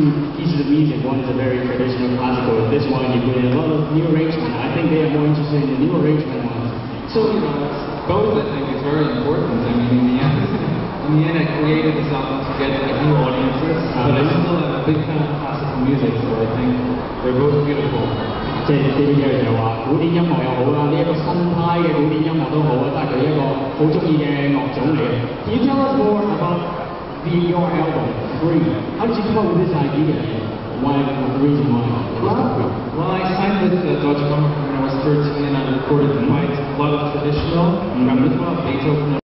two pieces of music. One is a very traditional classical. This one you put in a lot of new arrangement. I think they are more interested in the new arrangement ones. So, you know, both I think is very important. I mean, in the end, in the end I created this album to get like, new audiences, but I still am a big fan of classical music, so I think they're both beautiful. 即系呢啲嘢就话古典音乐又好啦，呢一个新派嘅古典音乐都好啊，都系佢一个好中意嘅乐种嚟嘅。Can you tell us more about your album Free? How did you come up with this idea? Why the reason why? Well, well, I signed with uh, Deutsche Grammophon when I was 13 and I recorded quite a lot of traditional, mm -hmm. Beethoven